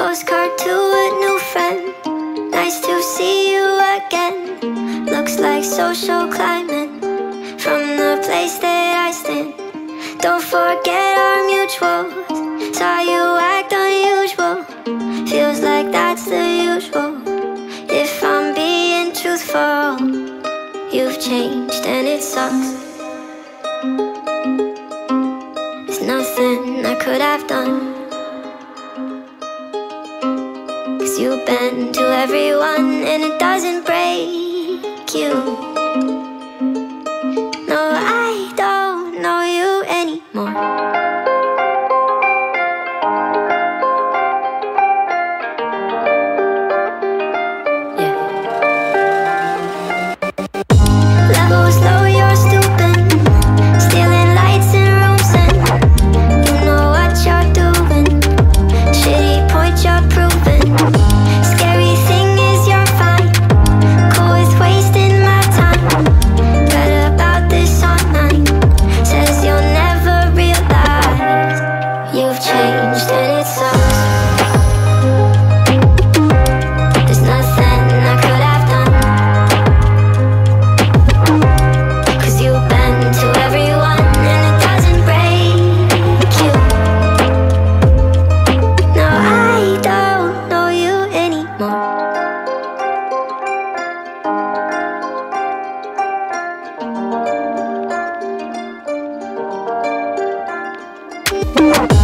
Postcard to a new friend. Nice to see you again. Looks like social climbing From the place that I stand Don't forget our mutuals Saw you act unusual. Feels like that's the usual. If I'm being truthful You've changed and it sucks. There's nothing I could have done. you bend to everyone and it doesn't break you. Bye.